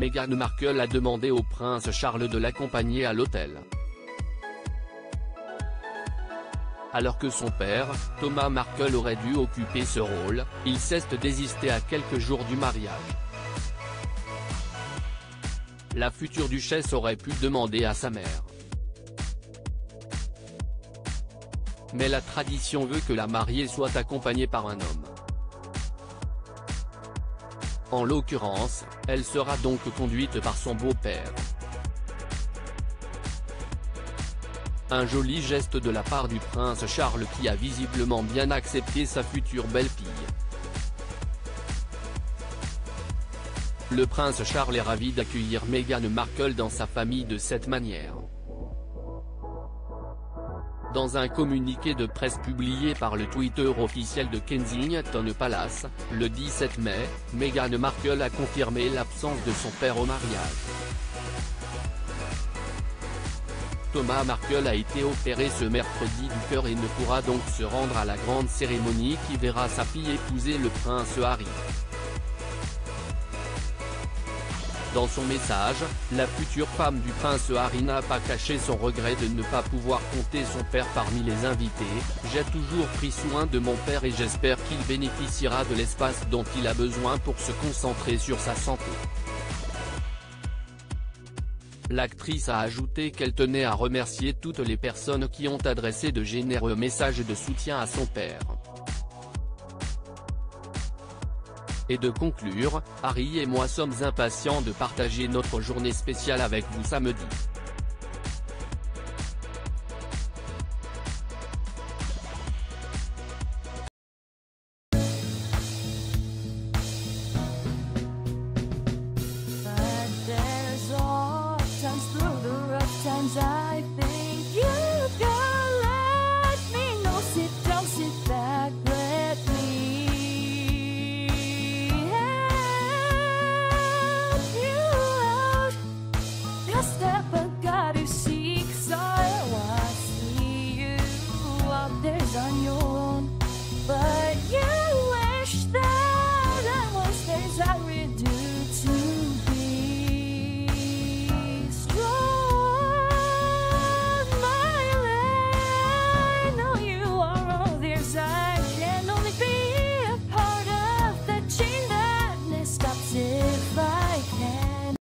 Meghan Markle a demandé au prince Charles de l'accompagner à l'hôtel. Alors que son père, Thomas Markle aurait dû occuper ce rôle, il cesse de désister à quelques jours du mariage. La future duchesse aurait pu demander à sa mère. Mais la tradition veut que la mariée soit accompagnée par un homme. En l'occurrence, elle sera donc conduite par son beau-père. Un joli geste de la part du prince Charles qui a visiblement bien accepté sa future belle-fille. Le prince Charles est ravi d'accueillir Meghan Markle dans sa famille de cette manière. Dans un communiqué de presse publié par le Twitter officiel de Kensington Palace, le 17 mai, Meghan Markle a confirmé l'absence de son père au mariage. Thomas Markle a été opéré ce mercredi du cœur et ne pourra donc se rendre à la grande cérémonie qui verra sa fille épouser le prince Harry. Dans son message, la future femme du prince Harry n'a pas caché son regret de ne pas pouvoir compter son père parmi les invités, « J'ai toujours pris soin de mon père et j'espère qu'il bénéficiera de l'espace dont il a besoin pour se concentrer sur sa santé ». L'actrice a ajouté qu'elle tenait à remercier toutes les personnes qui ont adressé de généreux messages de soutien à son père. et de conclure, Harry et moi sommes impatients de partager notre journée spéciale avec vous samedi.